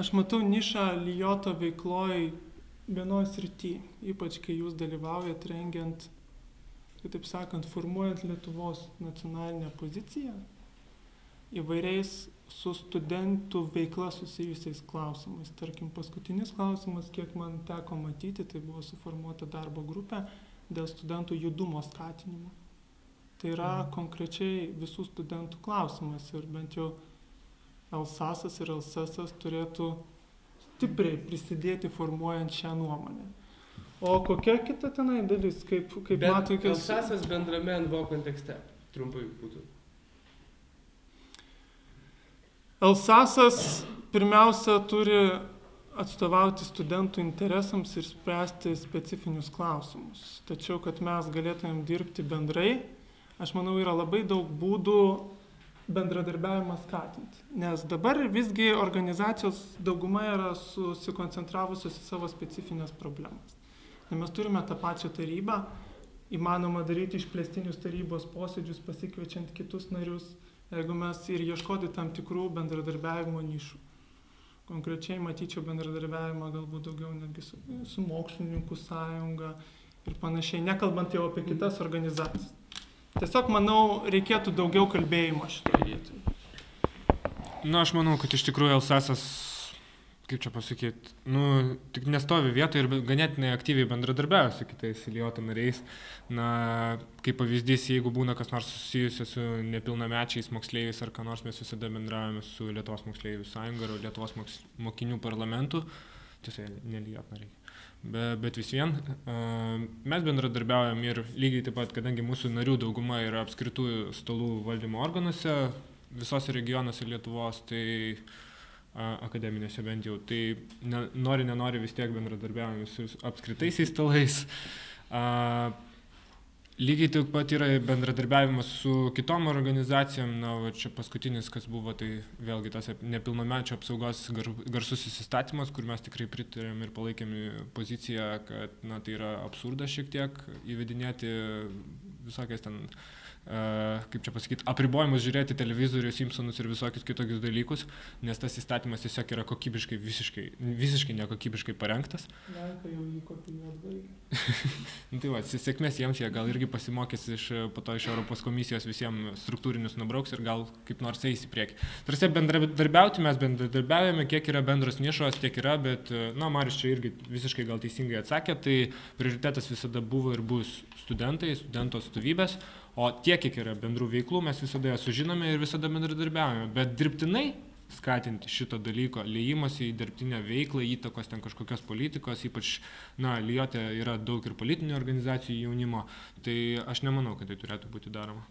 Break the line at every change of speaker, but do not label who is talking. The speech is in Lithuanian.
Aš matau nišą Lijoto veikloj vienoje srityje, ypač kai jūs dalyvaujat rengiant, kitaip sakant, formuojant Lietuvos nacionalinę poziciją įvairiais su studentų veikla susijusiais klausimais. Tarkim, paskutinis klausimas, kiek man teko matyti, tai buvo suformuota darbo grupė dėl studentų judumo skatinimo. Tai yra mhm. konkrečiai visų studentų klausimas ir bent jau Elsasas ir Elsasas turėtų stipriai prisidėti formuojant šią nuomonę. O kokia kita tenai dalis, kaip, kaip matai,
kas... Elsasas bendrame NVO kontekste, trumpai būtų.
Elsasas pirmiausia turi atstovauti studentų interesams ir spręsti specifinius klausimus. Tačiau, kad mes galėtumėm dirbti bendrai, aš manau, yra labai daug būdų bendradarbiavimą skatinti. Nes dabar visgi organizacijos dauguma yra susikoncentravusios į savo specifines problemas. Tai mes turime tą pačią tarybą, įmanoma daryti išplėstinius tarybos posėdžius, pasikviečiant kitus narius, jeigu mes ir ieškoti tam tikrų bendradarbiavimo nišų. Konkrečiai matyčiau bendradarbiavimą galbūt daugiau netgi su, su mokslininkų sąjunga ir panašiai, nekalbant jau apie kitas organizacijas. Tiesiog manau, reikėtų daugiau kalbėjimo šitoje vietoje.
Na, aš manau, kad iš tikrųjų Elsasas, kaip čia pasakyti, nu, tik nestovi vietoje ir ganėtinai aktyviai bendradarbiauja su kitais Ilioto nariais. Na, kaip pavyzdys, jeigu būna kas nors susijusi su nepilnamečiais moksleiviais ar ką nors, mes visada bendravome su Lietuvos moksleivių sąjunga ar Lietuvos moks, mokinių parlamentu, tiesiog neliot nariai. Be, bet vis vien mes bendradarbiaujam ir lygiai taip pat, kadangi mūsų narių dauguma yra apskritų stalų valdymo organuose visose regionuose Lietuvos, tai akademinėse bent jau, tai ne, nori, nenori vis tiek bendradarbiaujam su apskritaisiais stalais. Lygiai taip pat yra bendradarbiavimas su kitom organizacijom, na, va, čia paskutinis, kas buvo, tai vėlgi tas nepilnamečio apsaugos gar, garsusis įstatymas, kur mes tikrai pritarėm ir palaikėm poziciją, kad, na, tai yra absurdas šiek tiek įvedinėti visokiais ten uh, kaip čia pasakyti, apribojimus žiūrėti televizorių, Simpsonus ir visokius kitokius dalykus, nes tas įstatymas tiesiog yra kokybiškai, visiškai, visiškai nekokybiškai parengtas.
Lenkai jau jį kopijuot baigia.
nu, tai va, sėkmės jiems, jie gal irgi pasimokys iš, po to iš Europos komisijos visiems struktūrinius nubrauks ir gal kaip nors eis į priekį. Tarsi bendradarbiauti mes bendradarbiavame, kiek yra bendros nišos, tiek yra, bet, na, Marius čia irgi visiškai gal teisingai atsakė, tai prioritetas visada buvo ir bus studentai, studento atstovybės. O tiek, kiek yra bendrų veiklų, mes visada jas sužinome ir visada bendradarbiavame. Bet dirbtinai skatinti šito dalyko, lėjimas į dirbtinę veiklą, įtakos ten kažkokios politikos, ypač, na, Lijote yra daug ir politinių organizacijų jaunimo, tai aš nemanau, kad tai turėtų būti daroma.